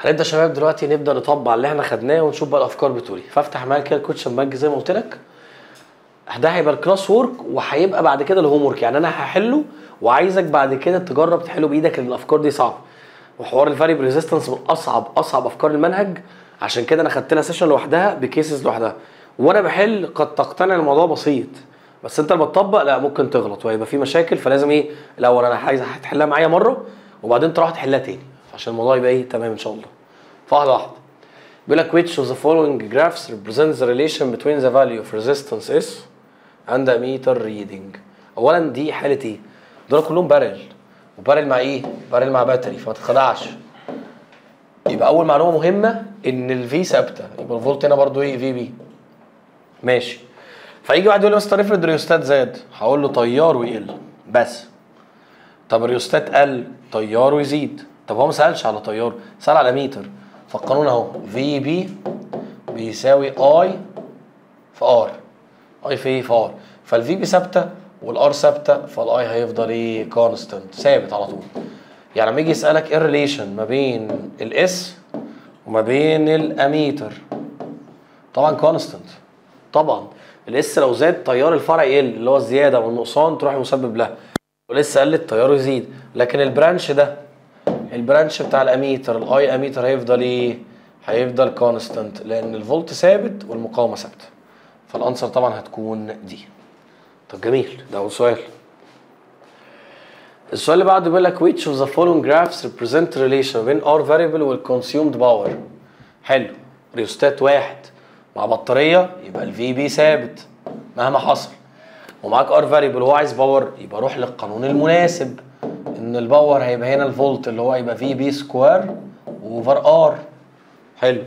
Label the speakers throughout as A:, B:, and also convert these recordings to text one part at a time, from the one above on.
A: هنبدا شباب دلوقتي نبدأ نطبق اللي إحنا خدناه ونشوف بقى الأفكار بتقولي فافتح معايا كده ال question bank زي ما قلت لك. ده هيبقى ال class work وهيبقى بعد كده ال homework يعني أنا هحله وعايزك بعد كده تجرب تحله بإيدك لأن الأفكار دي صعبة. وحوار ال variable resistance من أصعب أصعب أفكار المنهج. عشان كده أنا خدت لها session لوحدها ب cases لوحدها. وأنا بحل قد تقتنع الموضوع بسيط. بس أنت لما تطبق لا ممكن تغلط وهيبقى في مشاكل. فلازم إيه؟ الأول أنا عايز هتحلها معايا مرة وبعدين تروح تحلها تاني. عشان الموضوع يبقى إيه تمام ان شاء الله. فواحده واحدة بيقول لك which of the following graphs represents the relation between the value of resistance S and the meter reading. اولا دي حالة إيه؟ دول كلهم parallel و parallel مع إيه؟ parallel مع battery فما تتخدعش. يبقى أول معلومة مهمة إن ال V ثابتة. يبقى الفولت هنا برضو إيه؟ VB ماشي. فيجي واحد يقول لي مستر افرض الريوستات زاد. هقول له تياره يقل بس. طب الريوستات قل تياره يزيد طب هو ما سألش على تيار سأل على متر فالقانون أهو VB بيساوي I في R I في إيه في R فال VB ثابتة وال R ثابتة فال I هيفضل إيه؟ constant ثابت على طول. يعني لما يجي يسألك إيه ال relation ما بين ال S وما بين الاميتر طبعا constant طبعا. ال S لو زاد تيار الفرع يقل اللي هو الزيادة والنقصان تروح مسبب لها ولسه قلت تياره يزيد. لكن البرانش ده البرانش بتاع الاميتر الاي اميتر هيفضل إيه؟ هيفضل constant لأن الفولت ثابت والمقاومة ثابتة. فال answer طبعا هتكون دي. طب جميل ده أول سؤال. السؤال اللي بعده بيقول لك which of the following graphs represent relation بين R variable وال consumed power حلو ريوستات واحد مع بطارية يبقى ال VB ثابت. مهما حصل. ومعاك R variable وهو عايز power يبقى روح للقانون المناسب. إن ال power هيبقى هنا الفولت اللي هو يبقى VB square over R حلو.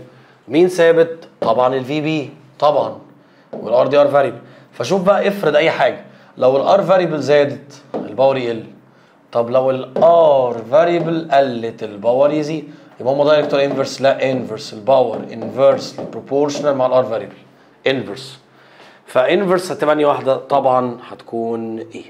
A: مين ثابت؟ طبعا ال VB طبعا. وال R دي R variable فشوف بقى افرض أي حاجة. لو ال R variable زادت ال power يقل. طب لو ال R variable قلت ال power يزيد. يبقى هم direct ولا inverse لا inverse ال power inverse proportional مع ال R variable inverse ف inverse هتبقى واحدة؟ طبعا هتكون إيه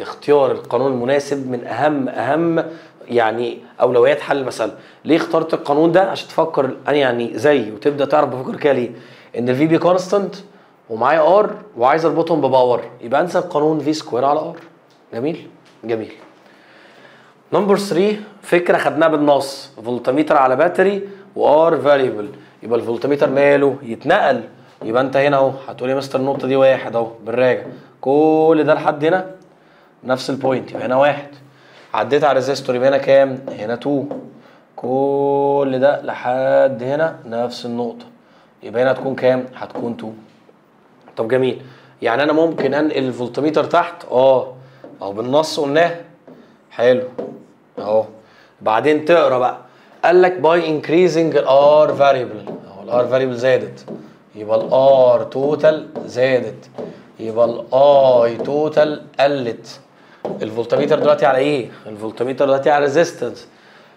A: اختيار القانون المناسب من أهم أهم يعني أولويات حل المساله ليه اخترت القانون ده؟ عشان تفكر أنا يعني زي وتبدأ تعرف بفكر كده ليه. إن ال VB constant ومعايا R وعايز أربطهم ب power يبقى انسى القانون V square على R جميل؟ جميل. number 3 فكرة خدناها بالنص. فولتميتر على battery و R variable يبقى الفولتميتر ماله؟ يتنقل. يبقى أنت هنا أهو. هتقول يا مستر النقطة دي واحد أهو. بالراجع. كل ده لحد هنا؟ نفس ال point يبقى هنا واحد. عديت على ال resistor يبقى هنا كام؟ هنا 2 كل ده لحد هنا نفس النقطة. يبقى هنا هتكون كام؟ هتكون 2 طب جميل. يعني أنا ممكن أنقل الفولتميتر تحت؟ آه. أهو بالنص قلناه. حلو. أهو. بعدين تقرأ بقى. قال لك by increasing ال R variable أهو ال R variable زادت. يبقى ال R total زادت. يبقى ال I total قلت. الفولتميتر دلوقتي على إيه؟ الفولتميتر دلوقتي على resistance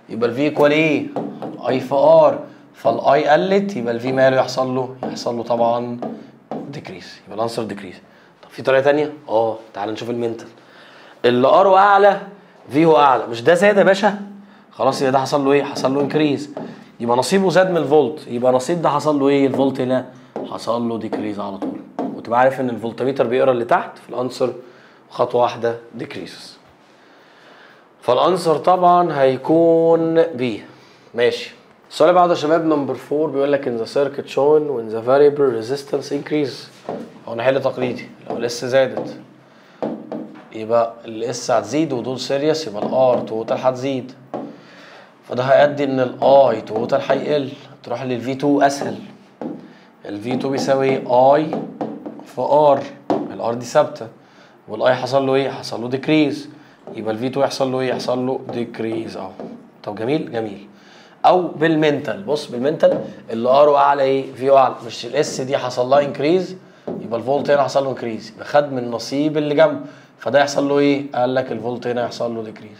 A: يبقى الفي ايكوال إيه؟ اي في ار فال I قلت يبقى ال V ماله يحصل له؟ يحصل له طبعا decrease يبقى ال answer decrease طب في طريقة ثانية آه تعال نشوف ال mental اللي R أعلى V هو أعلى. مش ده زاد يا باشا؟ خلاص يبقى ده حصل له إيه؟ حصل له increase يبقى نصيبه زاد من الفولت. يبقى نصيب ده حصل له إيه؟ الفولت هنا. حصل له decrease على طول. وتبقى عارف إن الفولتميتر بيقرأ اللي تحت في ال answer خطوة واحدة decrease فال answer طبعا هيكون B ماشي. السؤال اللي بعده يا شباب number 4 بيقول لك in the circuit shown when the variable resistance increase هو نحل تقليدي. لو ال S زادت يبقى ال S هتزيد ودول series يبقى ال R total هتزيد. فده هيؤدي إن ال I total هيقل. تروح لل V 2 أسهل. ال V 2 بيساوي I في R ال R دي ثابتة. وال I حصل له إيه؟ حصل له decrease يبقى ال V 2 يحصل له إيه؟ يحصل له decrease أهو. طب جميل؟ جميل. أو بال mental بص بال mental اللي R أعلى إيه؟ V أعلى. مش ال S دي حصل لها increase يبقى الفولت هنا حصل له increase يبقى خد من نصيب اللي جنبه. فده يحصل له إيه؟ قال لك الفولت هنا يحصل له decrease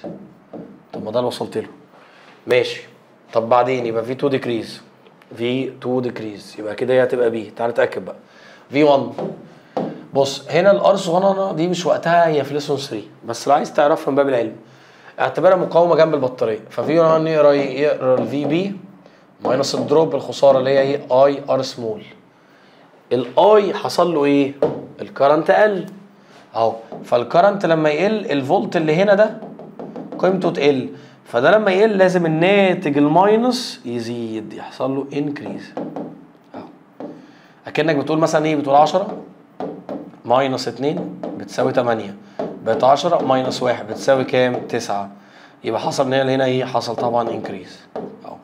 A: طب ما ده اللي وصلت له. ماشي. طب بعدين يبقى V 2 decrease V 2 decrease يبقى كده هي هتبقى B تعال نتأكد بقى. V 1 بص هنا ال R صغننة دي مش وقتها هي في lesson 3 بس لو عايز تعرفها من باب العلم اعتبرها مقاومة جنب البطارية. ف V 1 يقرا يقرا ال VB minus ال drop الخسارة اللي هي إيه I R small. ال I حصل له إيه؟ ال current قل اهو فال current لما يقل الفولت اللي هنا ده قيمته تقل. فده لما يقل لازم الناتج ال minus يزيد يحصل له increase اهو أكنك بتقول مثلا إيه؟ بتقول 10 minus 2 بتساوي 8 بقت 10 minus 1 بتساوي كام؟ 9 يبقى حصل هنا هنا إيه؟ حصل طبعا increase أهو.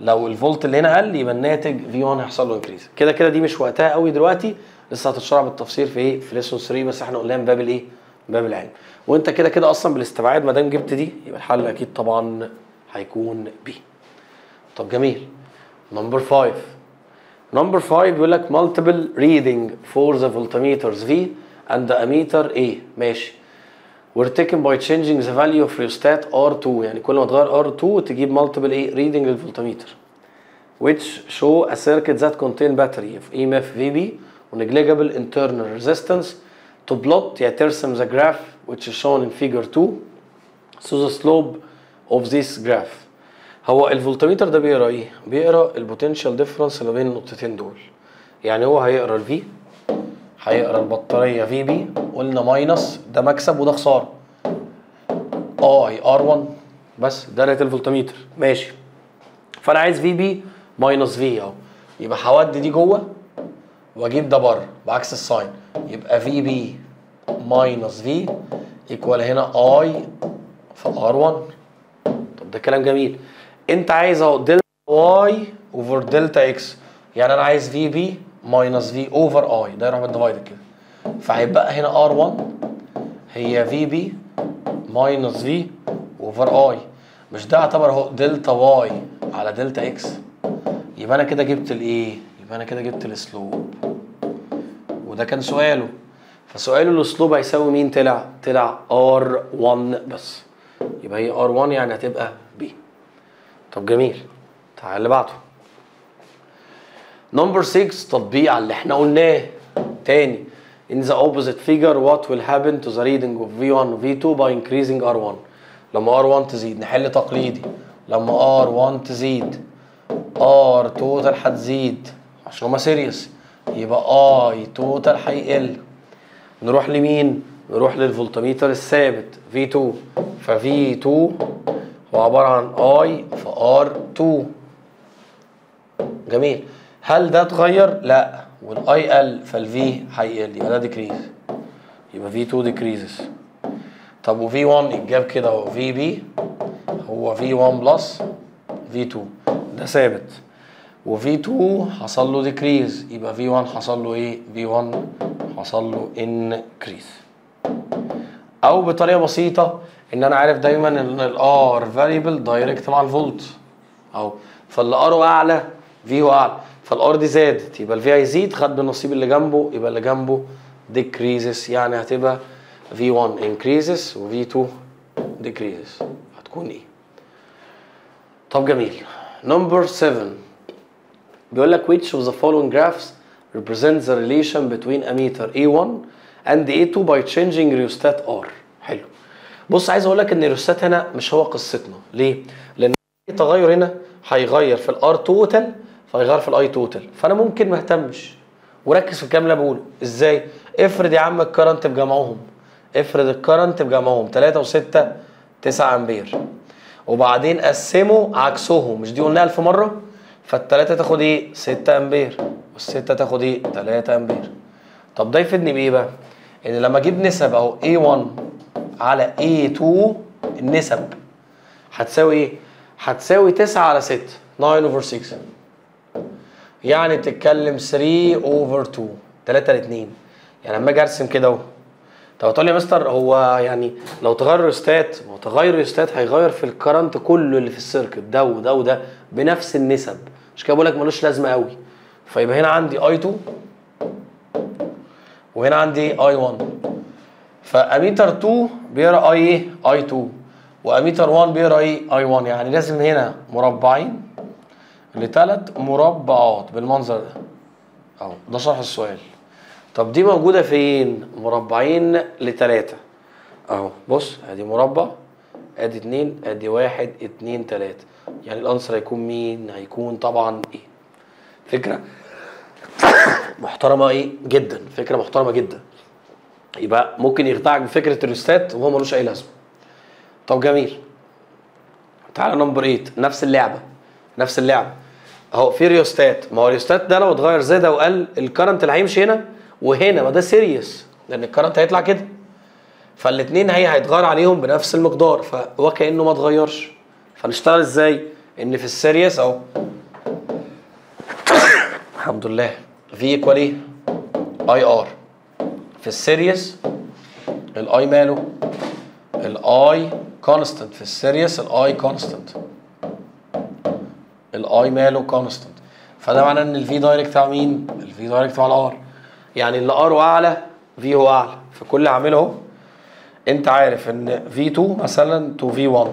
A: لو الفولت اللي هنا قل يبقى الناتج في 1 هيحصل له increase كده كده دي مش وقتها قوي دلوقتي. لسه هتشرح بالتفصيل في إيه؟ في lesson 3 بس إحنا قلناها من باب الايه؟ باب العلم. وانت كده كده أصلا بالاستبعاد ما دام جبت دي يبقى الحل أكيد طبعا هيكون بي طب جميل. نمبر 5 نمبر 5 بيقول لك multiple reading for the voltmeters V and the ammeter A ماشي were taken by changing the value of rheostat R2 يعني كل ما تغير R2 تجيب multiple ايه reading للفولتميتر which show a circuit that contain battery of EMF VB و negligible internal resistance to plot يعني ترسم the graph which is shown in figure 2 so the slope of this graph هو الفولتميتر ده بيقرا إيه؟ بيقرا ال potential difference اللي بين النقطتين دول. يعني هو هيقرا ال V هيقرا البطارية VB قلنا minus ده مكسب وده خسارة. I R1 بس ده read ال voltmeter. ماشي. فأنا عايز VB minus V أهو. يبقى هودي دي جوه وأجيب ده بره بعكس ال sign. يبقى VB minus V equal هنا I في R1 طب ده كلام جميل. انت عايز اهو delta Y over delta X. يعني أنا عايز VB minus V over I ده يروح بال divided كده. فهيبقى هنا R1 هي VB minus V over I مش ده يعتبر اهو delta Y على delta X. يبقى أنا كده جبت الايه يبقى أنا كده جبت ال slope. وده كان سؤاله. فسؤاله ال slope هيساوي مين؟ طلع طلع R1 بس. يبقى هي R1 يعني هتبقى B طب جميل. تعال اللي بعده number 6 تطبيق على اللي إحنا قلناه. تاني in the opposite figure what will happen to the reading of V1 و V2 by increasing R1 لما R1 تزيد نحل تقليدي. لما R1 تزيد R total هتزيد. عشان هما series يبقى I total هيقل. نروح لمين؟ نروح للفولتميتر الثابت V2 ف V2 هو عبارة عن I في R2 جميل. هل ده اتغير؟ لا. وال I قل فال V هيقل يبقى ده decrease يبقى V2 decreases طب و V1 اتجاب كده اهو. B هو V1 plus V2 ده ثابت. و V2 حصل له decrease يبقى V1 حصل له إيه؟ V1 حصل له increase أو بطريقة بسيطة إن أنا عارف دايما إن ال R variable direct مع الفولت اهو فاللي R ه أعلى V ه اعلى فال R دي زادت يبقى ال V هيزيد خد بالنصيب اللي جنبه يبقى اللي جنبه decreases يعني هتبقى V1 increases و V2 decreases. هتكون إيه؟ طب جميل. number 7 بيقول لك which of the following graphs represents the relation between ammeter A1 and A2 by changing rheostat R. حلو. بص عايز أقول لك إن الريوستات هنا مش هو قصتنا. ليه؟ لأن أي تغير هنا هيغير في ال R total فهيغير في ال I total فأنا ممكن ما أهتمش. وركز في الكلام اللي أنا بقوله. إزاي؟ افرض يا عم ال current بجمعهم. افرض ال current بجمعهم. 3 و6 9 أمبير. وبعدين قسموا عكسهم. مش دي قلناها 1000 مرة؟ فالتلاتة تاخد إيه؟ 6 أمبير. والستة تاخد إيه؟ 3 أمبير. طب ده يفيدني بإيه بقى؟ إن لما أجيب نسب أهو A1 على A2 النسب هتساوي إيه؟ هتساوي 9 على 6 9 over 6 يعني بتتكلم 3 over 2 3 ل 2 يعني لما أجي أرسم كده أهو. طب هتقول لي يا مستر هو يعني لو تغير ريستات ما هو تغير ريستات هيغير في ال current كله اللي في ال circuit ده وده وده بنفس النسب. مش كده بقول لك ملوش لازمة قوي فيبقى هنا عندي اي 2 وهنا عندي اي 1 فأميتر 2 بيقرأ اي إيه اي 2 وأميتر 1 بيقرأ إيه اي 1 يعني لازم هنا مربعين لثلاث مربعات بالمنظر ده. أهو ده شرح السؤال. طب دي موجودة فين؟ مربعين لثلاثه أهو بص أدي مربع أدي اتنين أدي واحد اتنين تلاتة. يعني ال answer هيكون مين؟ هيكون طبعا إيه؟ فكرة؟ محترمة إيه؟ جدا. فكرة محترمة جدا. يبقى ممكن يخدعك بفكرة الريستات وهو ملوش أي لازمة. طب جميل. تعالى number 8 نفس اللعبة. نفس اللعبة. أهو في ريوستات. ما هو الريوستات ده لو اتغير زاد أو قل ال current اللي هيمشي هنا وهنا. ما ده series لأن ال current هيطلع كده. فالاثنين هي هيتغير عليهم بنفس المقدار. فهو كأنه ما اتغيرش. فنشتغل إزاي؟ إن في ال series أهو. الحمد لله. V equal إيه I R في ال series ال I ماله ال I constant في ال series ال I constant ال I ماله constant فده معناه إن ال V direct على مين؟ ال V direct على ال R يعني اللي R ه أعلى V ه أعلى. فكل هعمله اهو أنت عارف إن V2 مثلا to V1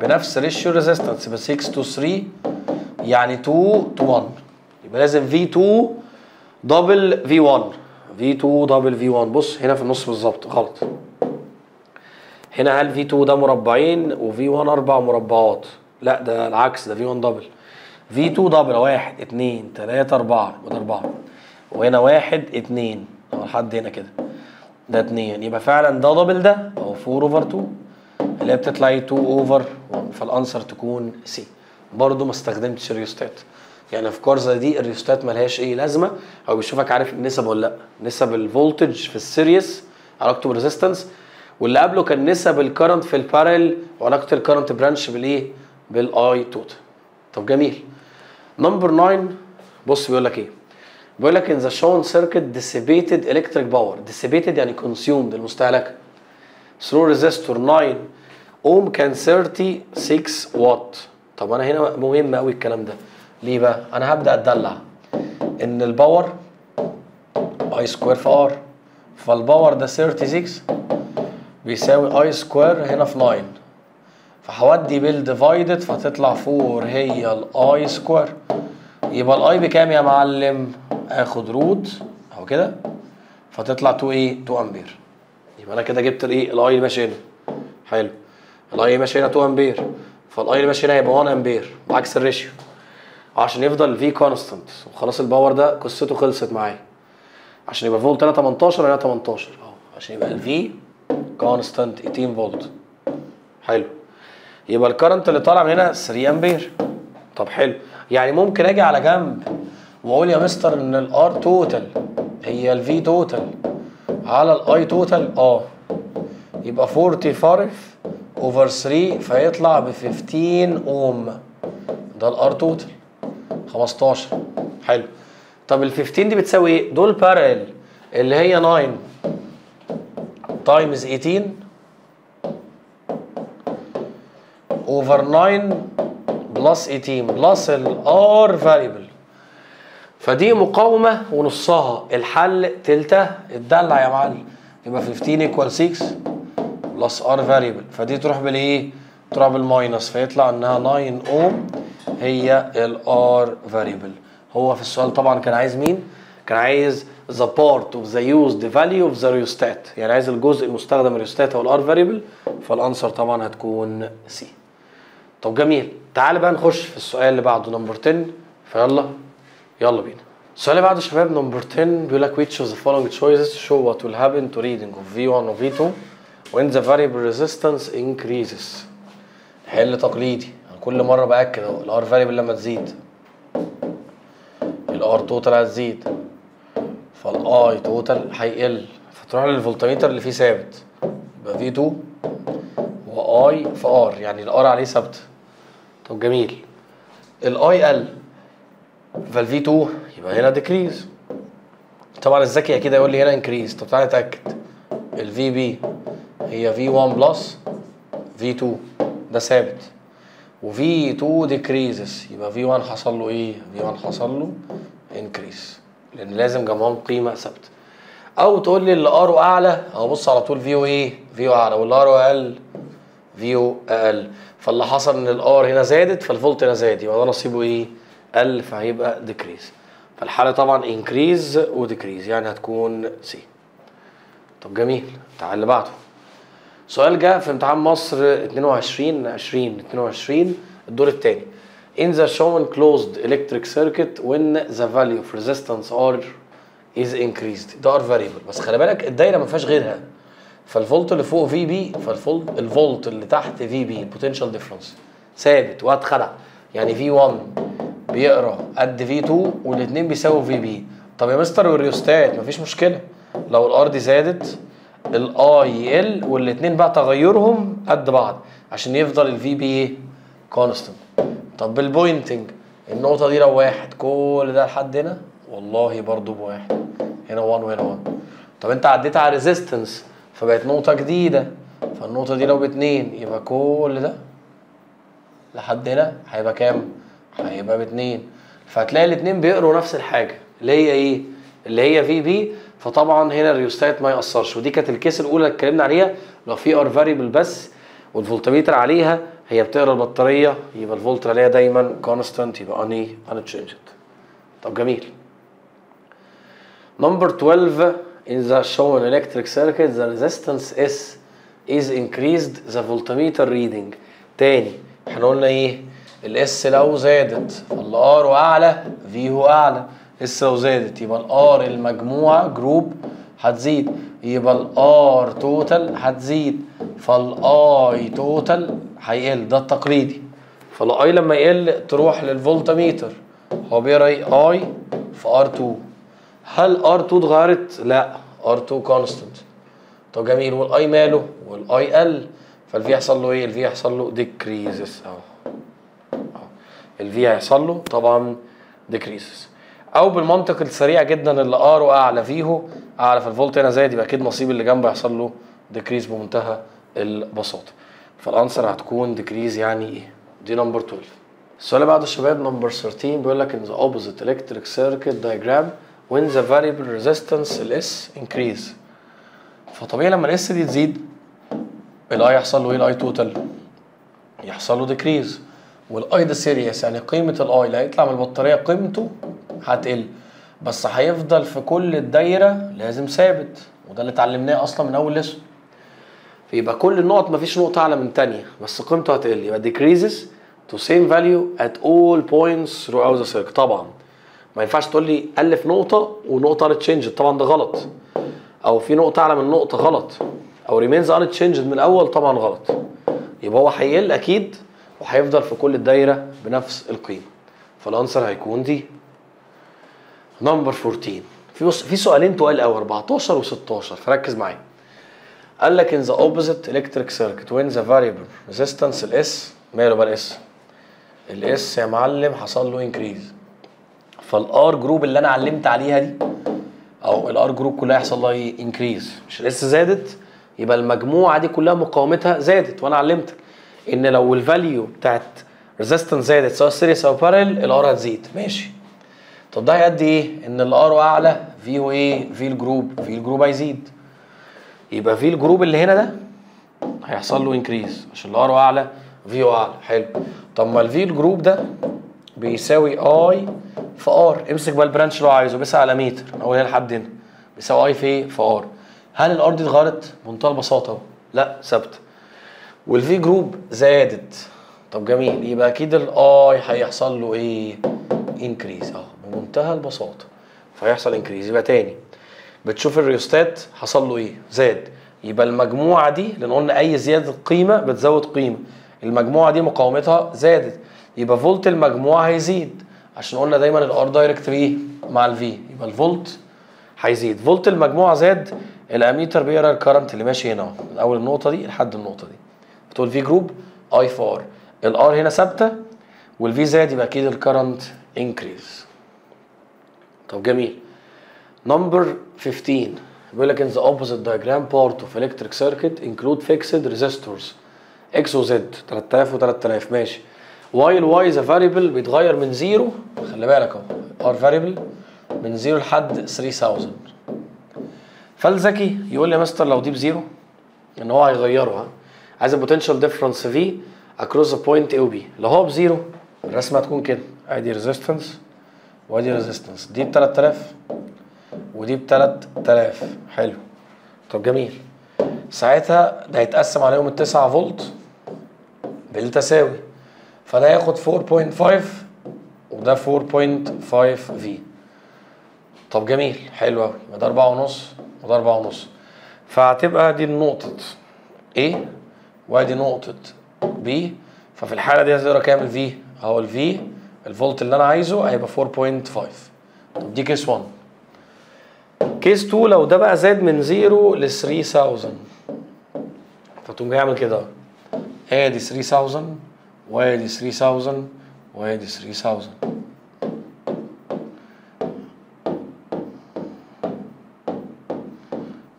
A: بنفس ratio resistance يبقى 6 to 3 يعني 2 to 1 يبقى لازم V2 دبل في 1 في 2 دبل في 1 بص هنا في النص بالظبط. غلط. هنا هل في 2 ده مربعين و V1 أربع مربعات؟ لا ده العكس ده V1 double V2 double واحد اتنين تلاتة أربعة. وده أربعة. وهنا واحد اتنين. أهو لحد هنا كده. ده اتنين. يبقى فعلا ده double ده؟ أهو 4 over 2 اللي هي بتطلع إيه؟ 2 over 1 فال answer تكون C برضه ما استخدمتش الريوستات يعني افكار زي دي الريوستات ملهاش إيه لازمة. أو بيشوفك عارف النسب ولا لأ. نسب ال voltage في ال series علاقته بال resistance واللي قبله كان نسب ال current في ال parallel وعلاقه ال current branch بالإيه؟ بال I total طب جميل. number 9 بص بيقول لك إيه؟ بيقول لك in the shown circuit dissipated electric power. Dissipated يعني consumed المستهلكة. Through resistor 9 ohm كان 36 watt طب أنا هنا مهم قوي الكلام ده. ليه بقى؟ أنا هبدأ أتدلع. إن ال power I square في R فال power ده 36 بيساوي I square هنا في 9 فهودي بال divided فتطلع 4 هي ال I square يبقى ال I بكام يا معلم؟ آخد root أهو كده. فتطلع 2 إيه 2 امبير يبقى أنا كده جبت الايه ال I اللي ماشي هنا. حلو. ال I ماشي هنا 2 ampere فال I اللي ماشي هنا هيبقى 1 امبير بعكس ال ratio عشان يفضل ال V constant وخلاص ال power ده قصته خلصت معايا. عشان يبقى فولت هنا 18 هنا 18 أهو. عشان يبقى ال V constant 18 فولت حلو. يبقى ال current اللي طالع من هنا 3 امبير طب حلو. يعني ممكن أجي على جنب وأقول يا مستر إن ال R total هي ال V total على ال I total آه. يبقى 45 over 3 فيطلع ب 15 اوم ده ال R total 15 حلو. طب ال 15 دي بتساوي إيه؟ دول parallel اللي هي 9 times 18 over 9 plus 18 plus ال R variable فدي مقاومة ونصها. الحل تلتها اتدلع يا معلم. يبقى 15 equal 6 plus R variable فدي تروح بالإيه؟ تروح بال minus فيطلع إنها 9 اوم هي ال R variable هو في السؤال طبعا كان عايز مين؟ كان عايز the part of the used value of the rheostat. يعني عايز الجزء المستخدم الريوستات أو ال R variable فال answer طبعا هتكون C طب جميل. تعال بقى نخش في السؤال اللي بعده number 10 فيلا يلا بينا. السؤال اللي بعده شباب number 10 بيقول لك which of the following choices show what will happen to reading of V1 و V2 when the variable resistance increases. حل تقليدي. كل مرة بأكد أهو ال R variable لما تزيد ال R total هتزيد فال I total هيقل فتروح للفولتميتر اللي فيه ثابت يبقى V2 و I في R يعني ال R عليه ثابته طب جميل. ال I قل فال V2 يبقى هنا decrease طبعا الذكي أكيد هيقول لي هنا increase طب تعالى نتأكد. ال VB هي V1 plus V2 ده ثابت. و V2 decreases يبقى V1 حصل له إيه؟ V1 حصل له increase لأن لازم جنبهم قيمة ثابتة. أو تقول لي اللي R أعلى. ابص على طول V أو إيه؟ V أو أعلى واللي R أقل V أو أقل. فاللي حصل إن ال R هنا زادت فالفولت هنا زاد. يبقى ده نصيبه إيه؟ قل فهيبقى decrease فالحالة طبعا increase و decrease يعني هتكون C طب جميل. تعال اللي بعده. سؤال جاء في امتحان مصر 22 20 22 الدور الثاني in the shown closed electric circuit when the value of resistance R is increased. ده R variable. بس خلي بالك الدايرة ما فيهاش غيرها. فالفولت اللي فوق VB فال volt ال volt اللي تحت VB ال potential difference ثابت وهتخدع يعني V1 بيقرأ قد V2 والاثنين بيساووا VB طب يا مستر والريوستات مفيش مشكلة. لو ال R دي زادت ال I يقل والاثنين بقى تغيرهم قد بعض عشان يفضل ال VB إيه constant طب بال pointing النقطة دي لو واحد كل ده لحد هنا؟ والله برضو بواحد. هنا 1 وهنا 1 طب انت عديت على resistance فبقت نقطة جديدة. فالنقطة دي لو باتنين يبقى كل ده لحد هنا؟ هيبقى كام؟ هيبقى باتنين. فهتلاقي الاتنين بيقروا نفس الحاجة. اللي هي إيه؟ اللي هي VB فطبعا هنا الريوستات ما يأثرش. ودي كانت ال case الأولى اللي اتكلمنا عليها لو في R variable بس والفولتميتر عليها هي بتقرا البطارية يبقى الفولت عليها دايما constant يبقى اني unchanged. طب جميل. Number 12 in the shown electric circuit the resistance S is increased the voltmeter reading. تاني إحنا قلنا إيه؟ ال S لو زادت فال R أعلى V هو أعلى. S لو زادت يبقى ال R المجموعة group هتزيد. يبقى ال R total هتزيد. فال I total هيقل. ده التقليدي. فال I لما يقل تروح للفولتميتر. هو بيقرا I في R2 هل R2 اتغيرت؟ لا. R2 constant طب جميل. وال I ماله؟ وال I قل فال V يحصل له إيه؟ ال V يحصل له decreases أهو. ال V هيحصل له طبعا decreases أو بالمنطق السريع جدا اللي R أعلى V أعلى في الفولت هنا زايد يبقى أكيد نصيب اللي جنبه يحصل له decrease بمنتهى البساطة. فال answer هتكون decrease يعني إيه؟ دي number 12 السؤال اللي بعده يا شباب number 13 بيقول لك in the opposite electric circuit diagram when the variable resistance ال S increase. فطبيعي لما ال S دي تزيد ال I يحصل له إيه؟ ال I total يحصل له decrease وال I ده series يعني قيمة ال I اللي هيطلع من البطارية قيمته هتقل. بس هيفضل في كل الدايرة لازم ثابت وده اللي اتعلمناه أصلا من أول لسه. فيبقى كل النقط مفيش نقطة أعلى من تانية بس قيمته هتقل. يبقى decreases to same value at all points throughout the circuit طبعا. ما ينفعش تقول لي ألف نقطة ونقطة unchanged. طبعا ده غلط. أو في نقطة أعلى من نقطة غلط. أو remains unchanged من الأول طبعا غلط. يبقى هو هيقل أكيد وهيفضل في كل الدايرة بنفس القيمة. فال answer هيكون دي number 14 في سؤالين تقال قوي 14 و16 فركز معايا. قال لك in the opposite electric circuit when the variable resistance ال S ماله بقى ال S ال S يا معلم حصل له increase فال R group اللي أنا علمت عليها دي أو ال R group كلها يحصل لها إيه؟ increase مش ال S زادت؟ يبقى المجموعة دي كلها مقاومتها زادت وأنا علمتك. إن لو ال value بتاعت resistance زادت سواء series أو parallel ال R هتزيد. ماشي. طب ده هيؤدي إيه؟ إن الار أعلى في هو إيه في الجروب. في الجروب هيزيد. يبقى في الجروب اللي هنا ده هيحصل له انكريز عشان الار أعلى في أعلى. حلو. طب ما الفي الجروب ده بيساوي اي في ار امسك بقى البرانش هو عايزه بيساوي على متر. أول هنا لحد هنا. بيساوي اي في إيه في ار هل الار دي اتغيرت؟ بمنتهى البساطة لا ثابتة. والفي جروب زادت. طب جميل. يبقى أكيد ال I هيحصل له إيه؟ increase اهو بمنتهى البساطة. فيحصل increase يبقى تاني. بتشوف الريوستات حصل له إيه؟ زاد. يبقى المجموعة دي لأن قلنا أي زيادة قيمة بتزود قيمة. المجموعة دي مقاومتها زادت. يبقى فولت المجموعة هيزيد. عشان قلنا دايما ال R direct إيه؟ مع ال V يبقى الفولت هيزيد. فولت المجموعة زاد. الأميتر بيقرا ال current اللي ماشي هنا. من أول النقطة دي لحد النقطة دي. بتقول V group I في R ال R هنا ثابتة وال V زاد يبقى أكيد ال current increase طب جميل. number 15 بيقول لك in the opposite diagram part of electric circuit include fixed resistors. X و z 3000 و 3000 ماشي. While y a variable بيتغير من zero خلي بالك أهو. R variable من zero لحد 3000 فالذكي يقول لي يا مستر لو دي ب zero إن هو هيغيره ها. عايز ال potential difference V across the point A و B. لو هو ب zero الرسمة هتكون كده. ادي resistance وادي resistance دي ب 3000 ودي ب 3000 حلو. طب جميل. ساعتها ده هيتقسم عليهم ال 9 فولت بالتساوي فده ياخد 4.5 وده 4.5 في طب جميل. حلو قوي يبقى ده 4 ونص وده 4 ونص. فهتبقى دي نقطة A وادي نقطة B. ففي الحالة دي هتقرا كام ال V؟ أهو ال V الفولت اللي أنا عايزه هيبقى 4.5 طب دي case 1 case 2 لو ده بقى زاد من 0 ل 3000 فتقوم جاي اعمل كده. آدي 3000 وادي 3000 وادي 3000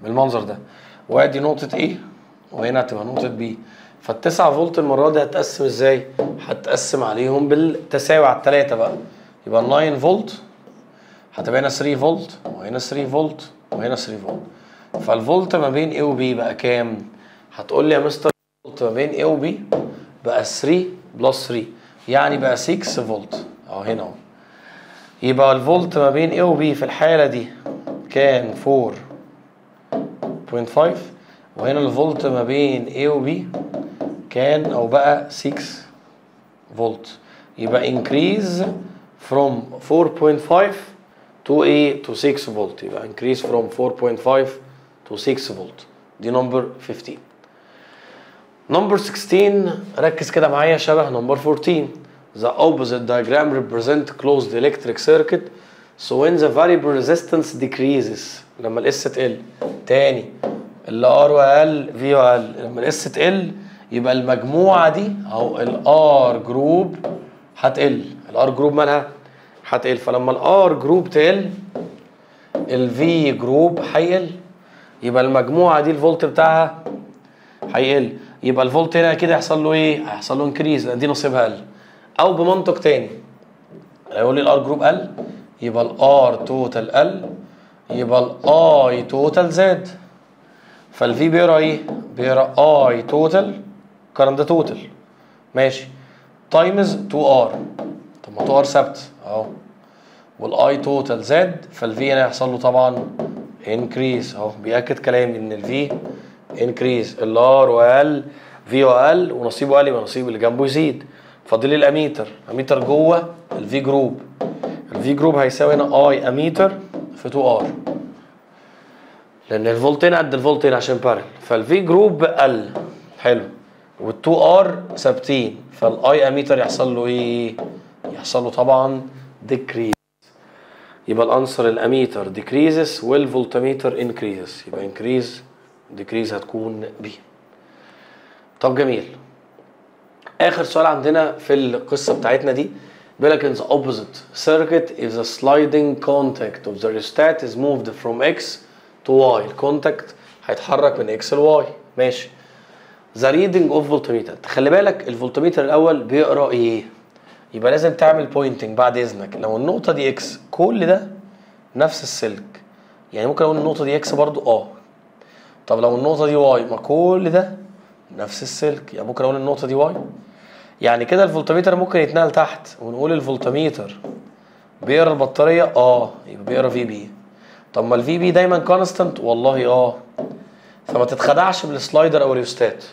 A: بالمنظر ده. وادي نقطة A وهنا هتبقى نقطة B. فالتسعة فولت المرة دي هتقسم إزاي؟ هتقسم عليهم بالتساوي على التلاتة بقى. يبقى 9 فولت هتبقى هنا 3 فولت وهنا 3 فولت وهنا 3 فولت. فالفولت ما بين A و B بقى كام؟ هتقول لي يا مستر الفولت ما بين A و B بقى 3 plus 3 يعني بقى 6 فولت. أهو هنا أهو. يبقى الفولت ما بين A و B في الحالة دي كان 4.5 وهنا الفولت ما بين A و B كان أو بقى 6 فولت يبقى increase from 4.5 to A to 6 فولت يبقى increase from 4.5 to 6 فولت دي number 15 number 16 ركز كده معايا شبه number 14 The opposite diagram represent closed electric circuit so when the variable resistance decreases لما ال S تقل تاني ال R أقل V أقل لما ال S تقل يبقى المجموعة دي أو ال R group هتقل. ال R group مالها؟ هتقل. فلما ال R group تقل ال V group هيقل. يبقى المجموعة دي الفولت بتاعها هيقل. يبقى الفولت هنا كده يحصل له إيه؟ هيحصل له increase لأن دي نصيبها قل أو بمنطق تاني. هيقول لي ال R group قل يبقى ال R total قل يبقى ال I total زاد فال V بيقرأ إيه؟ بيقرأ I total الكلام ده total ماشي times 2 R طب ما 2 R ثابت أهو. وال I total زاد فال V هنا يحصل له طبعا increase أهو بيأكد كلامي إن ال V increase ال R أقل V أقل ونصيبه قل يبقى نصيب اللي جنبه يزيد. فاضل لي الأميتر. اميتر جوه ال V group ال V group هيساوي هنا I أميتر في 2 R لأن الفولتين قد الفولتين عشان parallel فال V group قل حلو. وال2 R ثابتين. فال I أميتر يحصل له إيه؟ يحصل له طبعا decrease يبقى ال answer الأميتر decreases والفولتميتر increases يبقى increase decrease هتكون B طب جميل. آخر سؤال عندنا في القصة بتاعتنا دي. بيقول لك in the opposite circuit if the sliding contact. Of the rheostat is moved from to y ال contact هيتحرك من x ل y ماشي. The reading of voltmeter. خلي بالك الفولتميتر الأول بيقرأ إيه؟ يبقى لازم تعمل pointing بعد إذنك. لو النقطة دي X كل ده نفس السلك. يعني ممكن أقول النقطة دي X برضو آه. طب لو النقطة دي Y ما كل ده نفس السلك. يعني ممكن أقول النقطة دي Y. يعني كده الفولتميتر ممكن يتنقل تحت ونقول الفولتميتر بيقرأ البطارية آه. يبقى بيقرأ VB طب ما ال VB دايما constant والله آه. فما تتخدعش بال slider أو الريوستات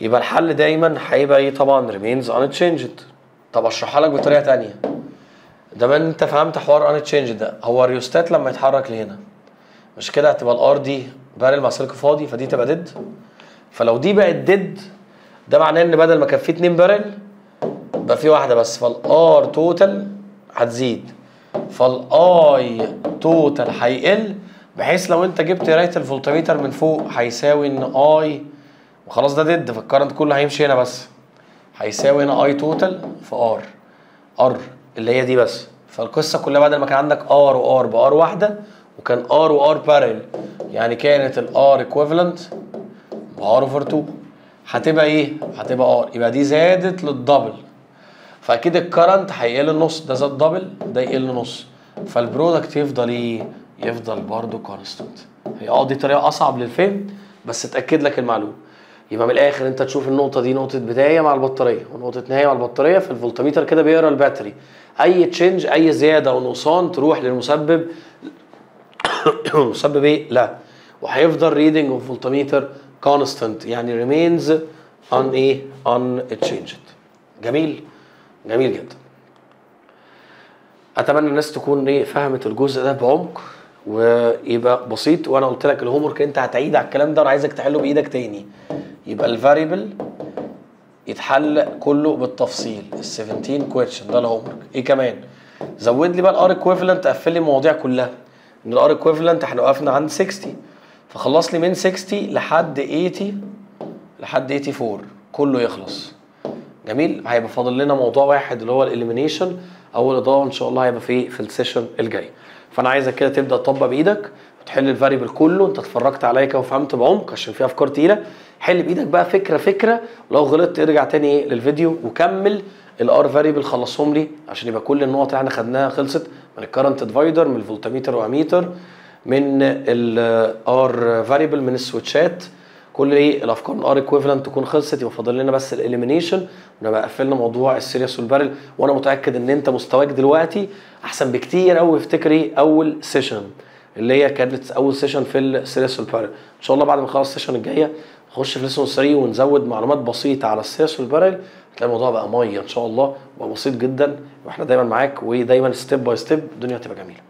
A: يبقى الحل دايما هيبقى إيه؟ طبعا remains unchanged. طب أشرحها لك بطريقة تانية. ده ما أنت فهمت حوار unchanged ده. هو الريوستات لما يتحرك لهنا. مش كده؟ هتبقى ال R دي parallel مع سلك فاضي فدي تبقى dead فلو دي بقت dead ده معناه إن بدل ما كان في اتنين parallel بقى في واحدة بس. فال R total هتزيد. فال I total هيقل بحيث لو انت جبت قرايه الفولتميتر من فوق هيساوي ان اي وخلاص ده dead فال current كله هيمشي هنا بس. هيساوي هنا I total في R R اللي هي دي بس. فالقصة كلها بدل ما كان عندك R و R بار واحدة وكان R و R parallel يعني كانت ال R equivalent R over 2 هتبقى إيه؟ هتبقى R. يبقى دي زادت لل double. فأكيد ال current هيقل النص ده زاد double ده يقل نص. فال product يفضل إيه؟ يفضل برضه constant هي آه دي طريقة أصعب للفهم بس تأكد لك المعلومة. يبقى من الآخر أنت تشوف النقطة دي نقطة بداية مع البطارية ونقطة نهاية مع البطارية في الفولتميتر كده بيقرا ال battery. أي change أي زيادة أو نقصان تروح للمسبب المسبب إيه؟ لا. وهيفضل reading of voltmeter constant يعني remains on إيه؟ unchanged. جميل؟ جميل جدا. أتمنى الناس تكون إيه فهمت الجزء ده بعمق ويبقى بسيط وأنا قلت لك ال homework أنت هتعيد على الكلام ده وأنا عايزك تحله بإيدك تاني. يبقى ال variable يتحل كله بالتفصيل ال 17 question ده ال homework إيه كمان؟ زود لي بقى ال R equivalent قفل لي المواضيع كلها. ان ال R equivalent إحنا وقفنا عند 60 فخلص لي من 60 لحد 80 لحد 84 كله يخلص. جميل؟ هيبقى فاضل لنا موضوع واحد اللي هو ال elimination أول اضافه إن شاء الله هيبقى في في ال session الجاي. فأنا عايزك كده تبدأ تطبق بإيدك وتحل ال variable كله أنت اتفرجت عليا كده وفهمت بعمق عشان فيه أفكار تقيلة. حل بإيدك بقى فكرة فكرة ولو غلطت ارجع تاني إيه للفيديو وكمل ال R variable خلصهم لي عشان يبقى كل النقط اللي إحنا خدناها خلصت من ال current divider من الفولتميتر وأميتر من ال R variable من ال switchات. كل إيه الافكار ال R equivalent تكون خلصت يبقى فاضل لنا بس ال elimination ونبقى قفلنا موضوع ال series وال parallel وأنا متأكد إن أنت مستواك دلوقتي أحسن بكتير قوي افتكر إيه؟ أول session اللي هي كانت أول session في ال series وال parallel إن شاء الله بعد ما نخلص ال session الجاية نخش في lesson 3 ونزود معلومات بسيطة على ال series وال parallel تلاقي الموضوع بقى مية إن شاء الله بقى بسيط جدا. وإحنا دايما معاك ودايما step by step الدنيا هتبقى جميلة.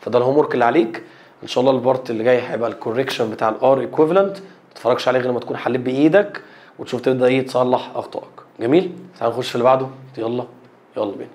A: فده ال homework اللي عليك. إن شاء الله ال part اللي جاي هيبقى ال correction بتاع ال R equivalent تتفرجش عليه غير لما تكون حليت بإيدك وتشوف تبدأ إيه تصلح أخطائك. جميل؟ تعال نخش في اللي بعده. يلا. يلا بينا.